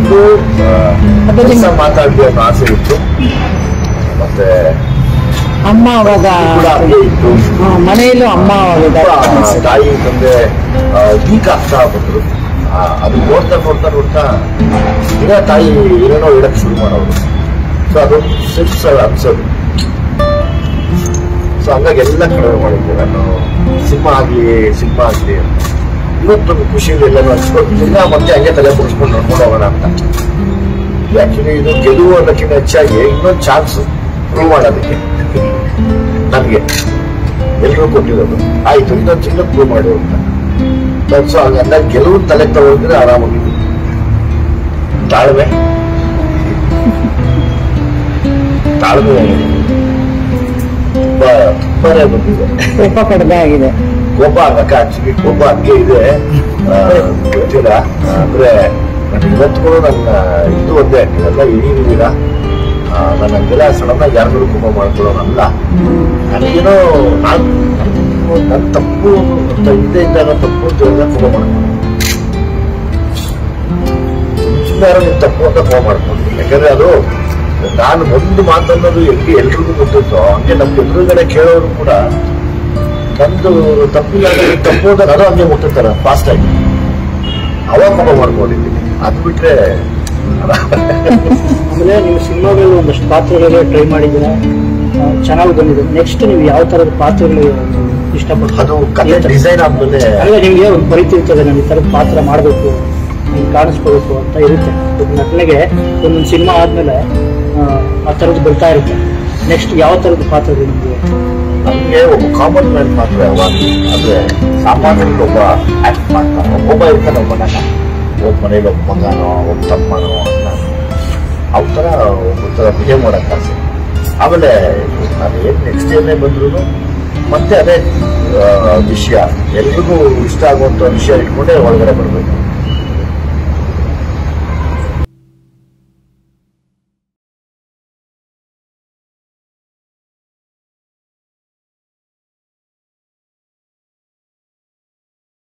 ಒಂದು ಕೆಲಸ ಮಾತಾಡಲಿ ಅನ್ನೋ ಆಸೆ ಇತ್ತು. ಮತ್ತೆ ಅಮ್ಮ ಅವಾಗ ಕೂಡ ಇತ್ತು. ಮನೆಯಲ್ಲೂ ಅಮ್ಮ ಅವಾಗ ತಾಯಿ ತಂದೆ ವೀಕ್ ಆಗ್ತಾ ಬಂದ್ರು. ಅದು ನೋಡ್ತಾ ನೋಡ್ತಾ ನೋಡ್ತಾ ಈಗ ತಾಯಿ ಏನೇನೋ ಇಡಕ್ ಶುರು ಮಾಡೋರು. ಸೊ ಅದೊಂದು ಸಿಕ್ಸ್ ಅನ್ಸೋದು. ಸೊ ಹಂಗಾಗಿ ಎಲ್ಲ ಕಡಿಮೆ ಮಾಡಿದ್ದೆ ನಾನು. ಸಿನಿಮಾ ಆಗ್ಲಿ ಸಿನಿಮಾ ಆಗ್ಲಿ ಅಂತ. ಇವತ್ತೊಂದು ಖುಷಿಯಲ್ಲಿ ಎಲ್ಲರೂ ಹಚ್ಕೊಳ್ತಿಲ್ಲ ಮತ್ತೆ ಹಂಗೆ ತಲೆ ಕೊಡಿಸ್ಕೊಂಡು ನೋಡ್ಕೊಂಡು ಹೋಗೋಣ ಅಂತ. ಆಕ್ಚುಲಿ ಇದು ಗೆಲುವು ಅನ್ನೋಕ್ಕಿಂತ ಹೆಚ್ಚಾಗಿ ಇನ್ನೊಂದು ಚಾನ್ಸ್ ಪ್ರೂವ್ ಮಾಡೋದಕ್ಕೆ. ನಮಗೆ. ಎಲ್ಲರೂ ಕೊಟ್ಟಿರೋದು. ಆಯ್ತು, ಇನ್ನೊಂದು ಚಿನ್ನ ಪ್ರೂವ್ ಮಾಡಿ ಅಂತ. ಸೊ ಹಂಗಂದ ಗೆಲುವು ತಲೆ ತಗೊಂಡ್ರೆ ಆರಾಮಾಗಿದ್ದು ತಾಳ್ಮೆ. ತಾಳ್ಮೆ. ತುಂಬಾ ತುಂಬಾನೇ ಬಂದಿದೆ ಆಗಿದೆ. ಕೋಪ ಆಗಕ್ಕ ಆಕ್ಚುಲಿ ಹಂಗೆ ಇದೆ. ಗೊತ್ತಿಲ್ಲ. ಅಂದ್ರೆ ನನಗೆ ಇವತ್ತು ನನ್ನ, ಇದು ಒಂದೇ ನೀವೆಲ್ಲ ಹಿರಿಯರಿದ್ದೀರ ನಾನು ಹಂಗೆಲ್ಲ ಸಡನ್ ಆಗಿ ಯಾರಿಗೂ ಕೋಪ ಮಾಡ್ಕೊಳ್ಳೋನಲ್ಲ. ನನಗೇನೋ ನಾನು ನನ್ನ ತಪ್ಪು ಅಂತ ಇದ್ದೇ ಇದ್ದಾಗ ತಪ್ಪು ಅಂತ ಹೇಳಿದಾಗ ಕುಂಭ ಮಾಡ್ಕೊಂಡು ಯಾರೋ ತಪ್ಪು ಅಂತ ಕೋಪ ಮಾಡ್ಕೊಂಡು. ಯಾಕಂದ್ರೆ ಅದು ನಾನು ಒಂದು ಮಾತನ್ನೋದು ಎಲ್ಲಿ ಎಲ್ರಿಗೂ ಗೊತ್ತಿತ್ತು ಹಂಗೆ ನಮ್ಮ ಎದುರುಗಡೆ ಕೇಳೋರು ಕೂಡ ತಪ್ಪಿಲ್ಲ ಅಂದ್ರೆ ತಪ್ಪು ಅಂತ ಅದು ಹಂಗೆ ಹೋಗ್ತಿರ್ತಾರೆ ಫಾಸ್ಟ್ ಆಗಿ. ಅವಾಗ ಮಗ ಮಾಡ್ಕೊಂಡಿದ್ದೀನಿ. ಅದು ಬಿಟ್ರೆ ಆಮೇಲೆ ನೀವು ಸಿನಿಮಾಗಳಲ್ಲಿ ಒಂದಷ್ಟು ಪಾತ್ರಗಳಿಗೆ ಟ್ರೈ ಮಾಡಿದ್ದೀರ? ಚೆನ್ನಾಗಿ ಬಂದಿದೆ. ನೆಕ್ಸ್ಟ್ ನೀವು ಯಾವ ತರದ ಪಾತ್ರಗಳು ಇಷ್ಟಪಡ್ತೀರಾ? ಅದು ಕಲೆ ಡಿಸೈನ್ ಆದ್ಮೇಲೆ ಅಂದ್ರೆ ನಿಮ್ಗೆ ಒಂದು ಪರಿತಿರ್ತದೆ ನಾನು ಈ ತರದ ಪಾತ್ರ ಮಾಡಬೇಕು ಕಾಣಿಸ್ಕೋಬೇಕು ಅಂತ ಇರುತ್ತೆ. ನಟನೆಗೆ ಒಂದೊಂದು ಸಿನಿಮಾ ಆದ್ಮೇಲೆ ಆ, ಆ ಥರದ್ದು ಬರ್ತಾ ಇರುತ್ತೆ. ನೆಕ್ಸ್ಟ್ ಯಾವ ಥರದ ಪಾತ್ರಗಳು ನಿಮಗೆ? ನಮ್ಗೆ ಒಬ್ಬ ಕಾಮನ್ ಮ್ಯಾನ್ ಮಾತ್ರ ಅಂದ್ರೆ ಸಾಮಾನ್ಯರಿಗೆ ಒಬ್ಬ ಆಕ್ಟ್ ಮಾಡ್ತಾನೆ. ಒಬ್ಬ ಇರ್ತಾನೆ ಒಬ್ಬ ನನ್ನ ಒಬ್ಬ ಮನೇಲಿ ಒಬ್ಬ ಮಗನೋ, ಒಬ್ಬ ತಮ್ಮನೋ ಅಣ್ಣನೋ ಅವ್ರ ಥರ ಒಬ್ಬ ಬಿಹೇವ್ ಮಾಡಕ್ಕೆ ಆಸೆ. ಆಮೇಲೆ, ನಾನು ಏನು ನೆಕ್ಸ್ಟ್ ಏನೇ ಬಂದ್ರು ಮತ್ತೆ ಅದೇ ವಿಷಯ. ಎಲ್ರಿಗೂ ಇಷ್ಟ ಆಗುವಂಥ ವಿಷಯ ಇಟ್ಕೊಂಡೇ ಒಳಗಡೆ ಬರಬೇಕು.